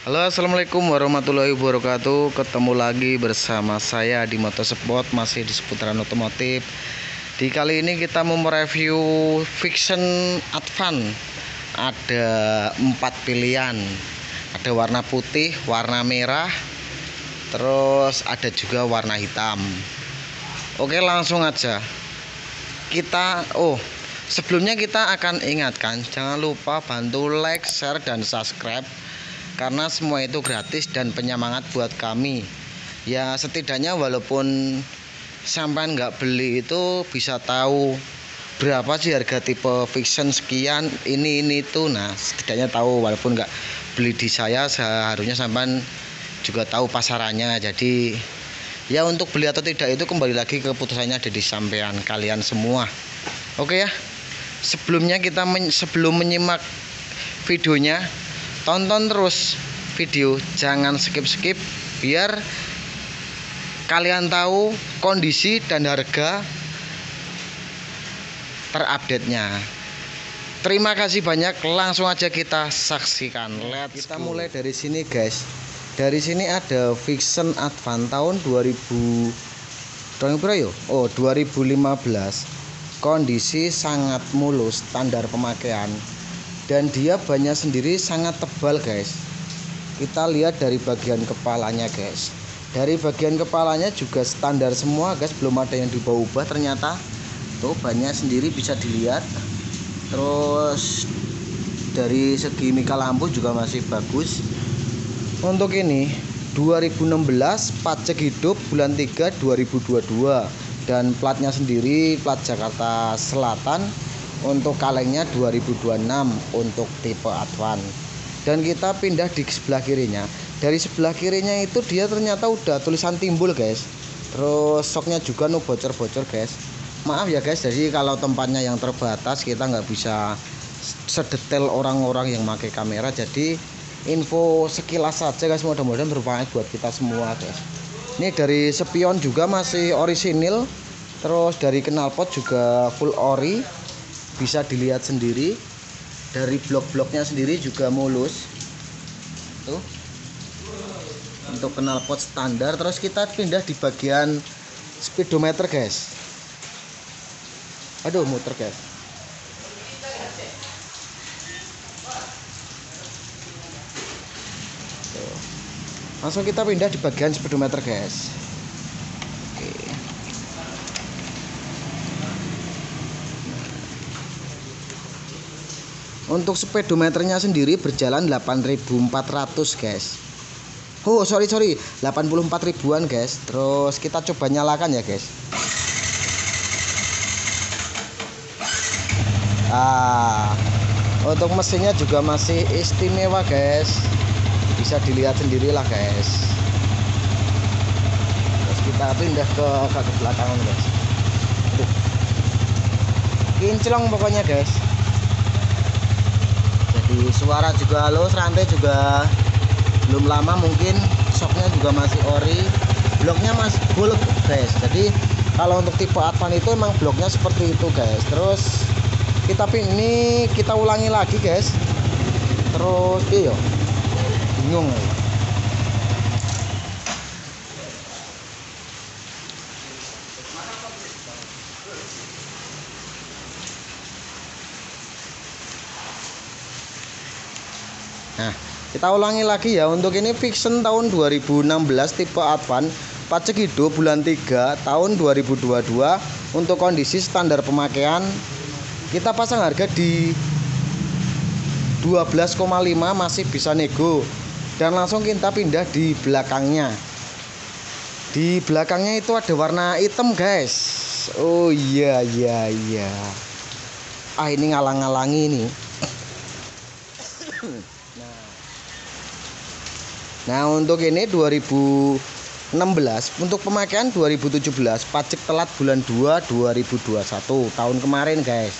Halo assalamualaikum warahmatullahi wabarakatuh. Ketemu lagi bersama saya di Motorsport Masih di seputaran otomotif. Di kali ini kita mau mereview Fiction Advan. Ada empat pilihan. Ada warna putih, warna merah Terus ada juga warna hitam. Oke langsung aja. Kita Oh Sebelumnya kita akan ingatkan Jangan lupa bantu like, share, dan subscribe karena semua itu gratis dan penyemangat buat kami. Ya setidaknya walaupun sampai nggak beli itu bisa tahu berapa sih harga tipe fiction sekian ini ini itu. Nah setidaknya tahu walaupun nggak beli di saya seharusnya sampai juga tahu pasarannya. Jadi ya untuk beli atau tidak itu kembali lagi keputusannya ada di sampean kalian semua. Oke ya? Sebelumnya kita men sebelum menyimak videonya tonton terus video jangan skip-skip biar kalian tahu kondisi dan harga terupdate nya terima kasih banyak langsung aja kita saksikan. Let's kita go. mulai dari sini guys. Dari sini ada Fiction Advan tahun 2000 tahun berapa yo? Oh 2015 kondisi sangat mulus standar pemakaian dan dia banyak sendiri sangat tebal guys. Kita lihat dari bagian kepalanya guys. Dari bagian kepalanya juga standar semua guys. Belum ada yang diubah-ubah ternyata. Tuh banyak sendiri bisa dilihat. Terus dari segi mika lampu juga masih bagus. Untuk ini 2016 pajak hidup bulan 3 2022 dan platnya sendiri plat Jakarta Selatan untuk kalengnya 2026 untuk tipe Advan. Dan kita pindah di sebelah kirinya. Dari sebelah kirinya itu dia ternyata udah tulisan timbul guys. Terus soknya juga nu bocor-bocor guys. Maaf ya guys jadi kalau tempatnya yang terbatas kita nggak bisa sedetail orang-orang yang pakai kamera. Jadi info sekilas saja guys. Mudah-mudahan bermanfaat buat kita semua guys. Ini dari spion juga masih orisinil. Terus dari knalpot juga full ori bisa dilihat sendiri. Dari blok-bloknya sendiri juga mulus. Tuh. Untuk knalpot standar terus kita pindah di bagian speedometer guys. Aduh muter guys. Langsung kita pindah di bagian speedometer guys untuk speedometernya sendiri berjalan 8400 guys. Oh sorry sorry. 84 ribuan guys. Terus kita coba nyalakan ya guys. Ah untuk mesinnya juga masih istimewa guys. Bisa dilihat sendirilah guys. Terus kita pindah ke ke belakang guys. Kinclong pokoknya guys suara juga halus rantai juga belum lama mungkin shocknya juga masih ori. Bloknya masih bulk guys. Jadi kalau untuk tipe Advan itu emang bloknya seperti itu guys. Terus kita ini kita ulangi lagi guys. Terus iya. Bingung. ya kita ulangi lagi ya. Untuk ini fiction tahun 2016 tipe Advan pajak hidup bulan 3 tahun 2022 untuk kondisi standar pemakaian kita pasang harga di 12,5 masih bisa nego dan langsung kita pindah di belakangnya. Di belakangnya itu ada warna hitam guys. Oh iya iya iya. Ah ini ngalang-ngalangi nih Nah untuk ini 2016 untuk pemakaian 2017 pajak telat bulan 2 2021 tahun kemarin guys.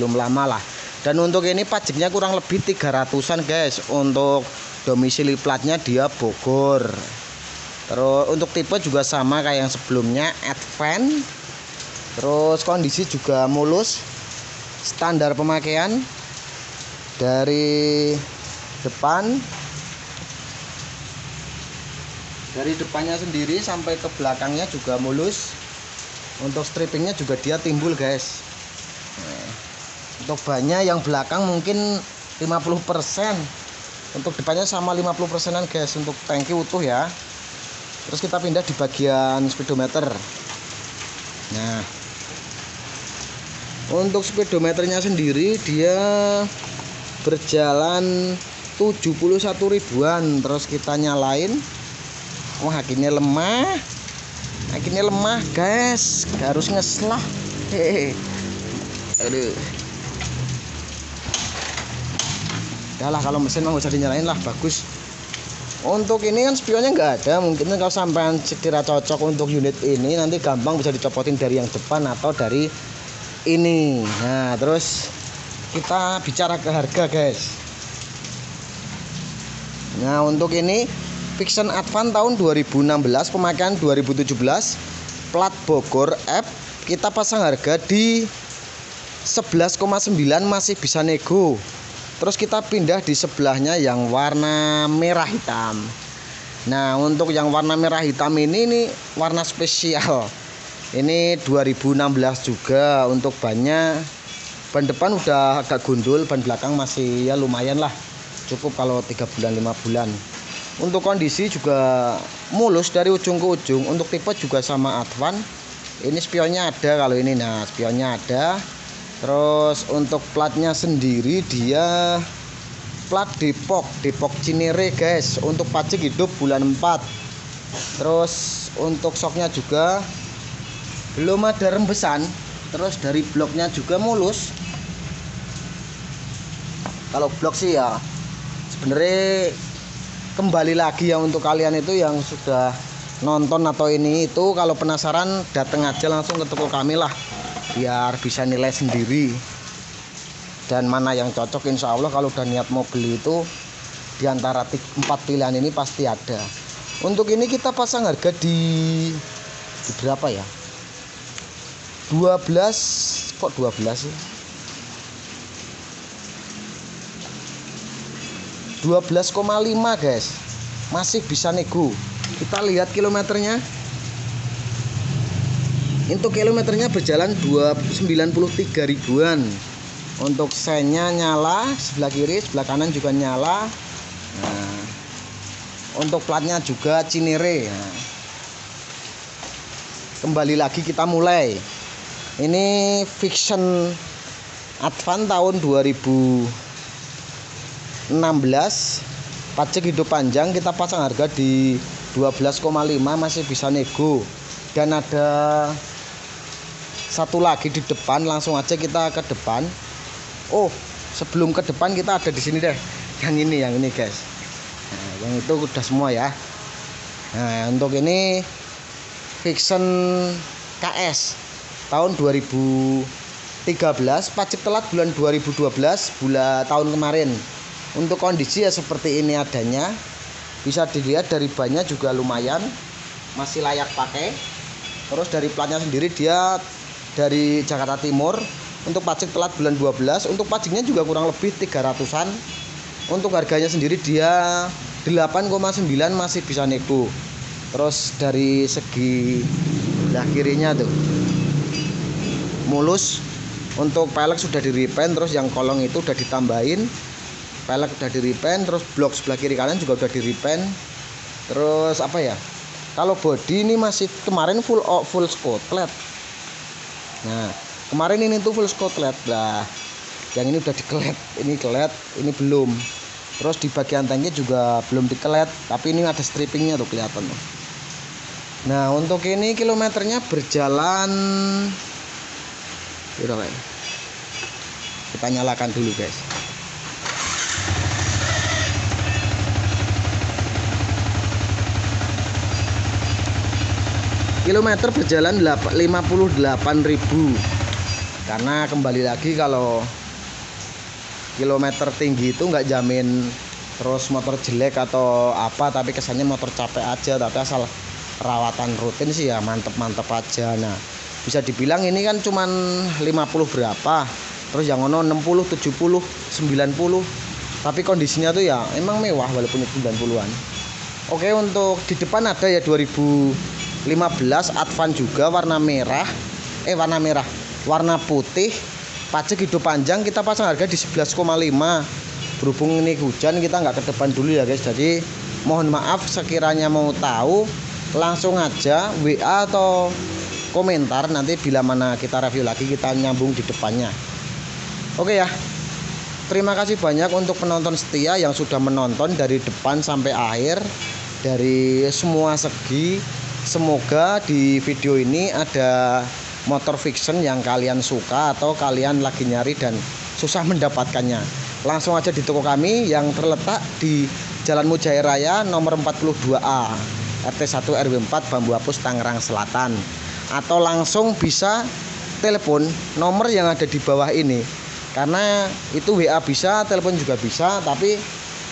Belum lama lah. Dan untuk ini pajaknya kurang lebih 300an guys. Untuk domisili platnya dia Bogor. Terus untuk tipe juga sama kayak yang sebelumnya Advan terus kondisi juga mulus. Standar pemakaian dari depan dari depannya sendiri sampai ke belakangnya juga mulus. Untuk strippingnya juga dia timbul guys. Nah, untuk bannya yang belakang mungkin 50% untuk depannya sama 50 persenan guys untuk tangki utuh ya. Terus kita pindah di bagian speedometer. Nah untuk speedometernya sendiri dia berjalan 71 ribuan. Terus kita nyalain wah akhirnya lemah. Akhirnya lemah guys. Harus ngeslah. Hehehe. Aduh. Lah kalau mesin mau usah dinyalain lah bagus. Untuk ini kan spionnya nggak ada. Mungkin kalau sampai sekira cocok untuk unit ini nanti gampang bisa dicopotin dari yang depan atau dari ini. Nah terus kita bicara ke harga guys. Nah untuk ini Vixen Advan tahun 2016 pemakaian 2017 plat Bogor F kita pasang harga di 11,9 masih bisa nego. Terus kita pindah di sebelahnya yang warna merah hitam. Nah untuk yang warna merah hitam ini ini warna spesial. Ini 2016 juga untuk bannya ban depan udah agak gundul ban belakang masih ya lumayan lah. Cukup kalau tiga bulan lima bulan untuk kondisi juga mulus dari ujung ke ujung. Untuk tipe juga sama Advan. Ini spionnya ada kalau ini. Nah spionnya ada. Terus untuk platnya sendiri dia plat Depok Depok Cinere guys. Untuk pajak hidup bulan 4 terus untuk soknya juga belum ada rembesan. Terus dari bloknya juga mulus. Kalau blok sih ya sebenarnya kembali lagi yang untuk kalian itu yang sudah nonton atau ini itu kalau penasaran datang aja langsung ke toko kami lah. Biar bisa nilai sendiri. Dan mana yang cocok insya Allah kalau udah niat mau beli itu di antara empat pilihan ini pasti ada. Untuk ini kita pasang harga di, di berapa ya? 12 kok 12 sih 12,5 guys. Masih bisa nego. Kita lihat kilometernya. Untuk kilometernya berjalan 293 ribuan. Untuk senya nyala sebelah kiri sebelah kanan juga nyala. Nah, untuk platnya juga Cinere. Nah, kembali lagi kita mulai. Ini fiction Advan tahun 2000 16 pajak hidup panjang kita pasang harga di 12,5 masih bisa nego. Dan ada satu lagi di depan langsung aja kita ke depan. Oh sebelum ke depan kita ada di sini deh. Yang ini yang ini guys. Nah, yang itu udah semua ya. Nah untuk ini Vixen KS tahun 2013 pajak telat bulan 2012 bulan tahun kemarin untuk kondisi ya seperti ini adanya. Bisa dilihat dari bannya juga lumayan. Masih layak pakai. Terus dari platnya sendiri dia dari Jakarta Timur. Untuk pajak telat bulan 12 untuk pajaknya juga kurang lebih 300an untuk harganya sendiri dia 8,9 masih bisa nego terus dari segi belah kirinya tuh. Mulus. Untuk pelek sudah di repaint terus yang kolong itu udah ditambahin pelek udah di repaint terus blok sebelah kiri kanan juga udah di repaint. Terus apa ya? Kalau body ini masih kemarin full oh, full skotlet nah kemarin ini tuh full skotlet lah yang ini udah dikelet. Ini kelet ini belum. Terus di bagian tanknya juga belum dikelet tapi ini ada strippingnya tuh kelihatan tuh. Nah untuk ini kilometernya berjalan kita nyalakan dulu guys kilometer berjalan 58.000 karena kembali lagi kalau kilometer tinggi itu nggak jamin terus motor jelek atau apa tapi kesannya motor capek aja tapi asal perawatan rutin sih ya mantep-mantep aja. Nah bisa dibilang ini kan cuman 50 berapa terus yang ono 60 70 90 tapi kondisinya tuh ya emang mewah walaupun 90-an oke untuk di depan ada ya 2015 Advan juga warna merah. Eh warna merah. Warna putih. Pajak hidup panjang kita pasang harga di 11,5 berhubung ini hujan kita nggak ke depan dulu ya guys. Jadi mohon maaf sekiranya mau tahu langsung aja WA atau komentar. Nanti bila mana kita review lagi kita nyambung di depannya. Oke ya. Terima kasih banyak untuk penonton setia yang sudah menonton dari depan sampai akhir. Dari semua segi semoga di video ini ada motor fiction yang kalian suka atau kalian lagi nyari dan susah mendapatkannya. Langsung aja di toko kami yang terletak di Jalan Mujair Raya nomor 42A RT 1 RW 4 Bambu Apus Tangerang Selatan. Atau langsung bisa telepon nomor yang ada di bawah ini. Karena itu WA bisa telepon juga bisa tapi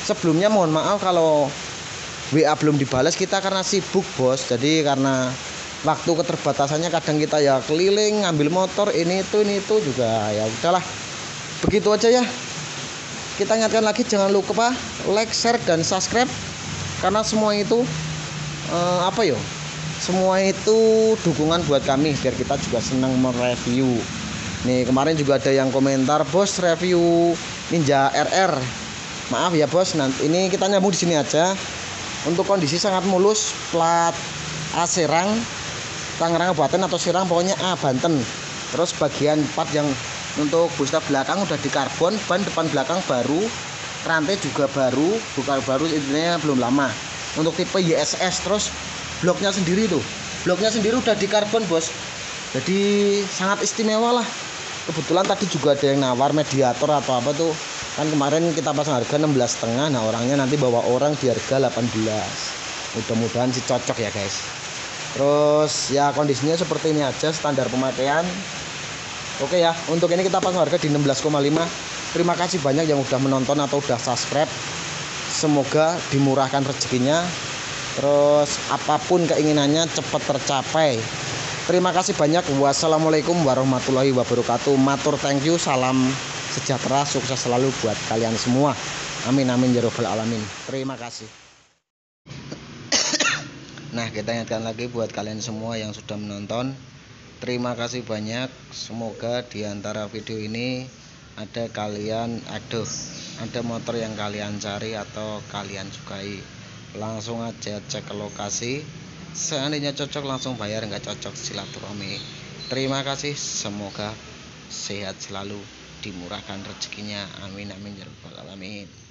sebelumnya mohon maaf kalau WA belum dibalas kita karena sibuk bos. Jadi karena waktu keterbatasannya kadang kita ya keliling ngambil motor ini itu ini itu juga ya udahlah. Begitu aja ya. Kita ingatkan lagi jangan lupa like share dan subscribe. Karena semua itu eh, apa yo? Semua itu dukungan buat kami biar kita juga senang mereview. Nih kemarin juga ada yang komentar bos review Ninja RR maaf ya bos nanti ini kita nyambung di sini aja untuk kondisi sangat mulus plat A Serang Tangerang Kabupaten atau Serang pokoknya A Banten. Terus bagian part yang untuk busta belakang udah di karbon ban depan belakang baru rantai juga baru bukan baru intinya belum lama. Untuk tipe YSS terus bloknya sendiri tuh. Bloknya sendiri udah di karbon bos. Jadi sangat istimewa lah. Kebetulan tadi juga ada yang nawar mediator atau apa tuh kan kemarin kita pasang harga 16 setengah nah orangnya nanti bawa orang di harga 18 mudah-mudahan sih cocok ya guys. Terus ya kondisinya seperti ini aja standar pemakaian. Oke ya untuk ini kita pasang harga di 16,5 terima kasih banyak yang udah menonton atau udah subscribe. Semoga dimurahkan rezekinya. Terus apa pun keinginannya cepat tercapai. Terima kasih banyak. Wassalamualaikum warahmatullahi wabarakatuh. Matur thank you. Salam sejahtera sukses selalu buat kalian semua amin amin ya robbal alamin terima kasih Nah, kita ingatkan lagi buat kalian semua yang sudah menonton. Terima kasih banyak. Semoga di antara video ini ada kalian aduh, ada motor yang kalian cari atau kalian sukai. Langsung aja cek ke lokasi. Seandainya cocok langsung bayar, nggak cocok silaturahmi. Terima kasih. Semoga sehat selalu, dimurahkan rezekinya. Amin amin ya rabbal alamin.